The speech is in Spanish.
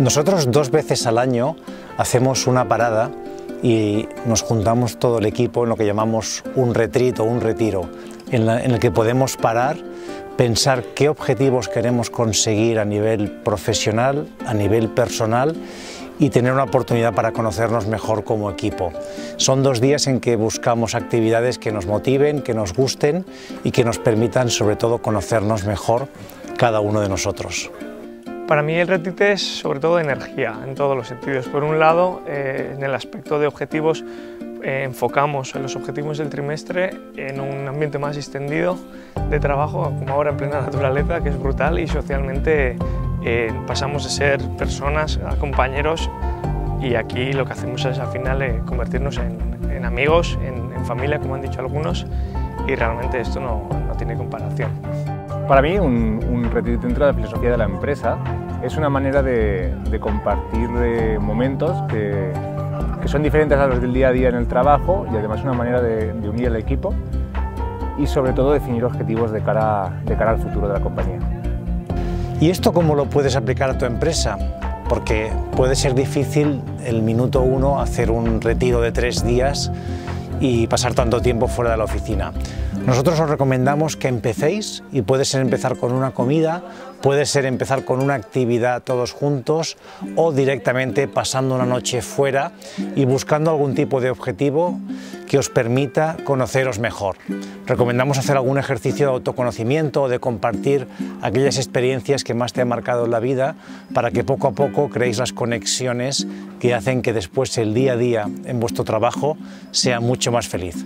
Nosotros dos veces al año hacemos una parada y nos juntamos todo el equipo en lo que llamamos un retreat o un retiro, en, el que podemos parar, pensar qué objetivos queremos conseguir a nivel profesional, a nivel personal y tener una oportunidad para conocernos mejor como equipo. Son dos días en que buscamos actividades que nos motiven, que nos gusten y que nos permitan sobre todo conocernos mejor cada uno de nosotros. Para mí el retreat es sobre todo energía, en todos los sentidos. Por un lado, eh, en el aspecto de objetivos, eh, enfocamos los objetivos del trimestre en un ambiente más extendido de trabajo, como ahora en plena naturaleza, que es brutal, y socialmente eh, pasamos de ser personas a compañeros y aquí lo que hacemos es al final convertirnos en, amigos, en, familia, como han dicho algunos, y realmente esto no, no tiene comparación. Para mí, un, un retiro dentro de la filosofía de la empresa es una manera de, compartir eh, momentos que, son diferentes a los del día a día en el trabajo y además una manera de, unir el equipo y sobre todo definir objetivos de cara, de cara al futuro de la compañía. ¿Y esto cómo lo puedes aplicar a tu empresa? Porque puede ser difícil el minuto uno hacer un retiro de tres días y pasar tanto tiempo fuera de la oficina. Nosotros os recomendamos que empecéis y puede ser empezar con una comida, puede ser empezar con una actividad todos juntos o directamente pasando una noche fuera y buscando algún tipo de objetivo que os permita conoceros mejor. Recomendamos hacer algún ejercicio de autoconocimiento o de compartir aquellas experiencias que más te han marcado en la vida para que poco a poco creéis las conexiones que hacen que después el día a día en vuestro trabajo sea mucho más feliz.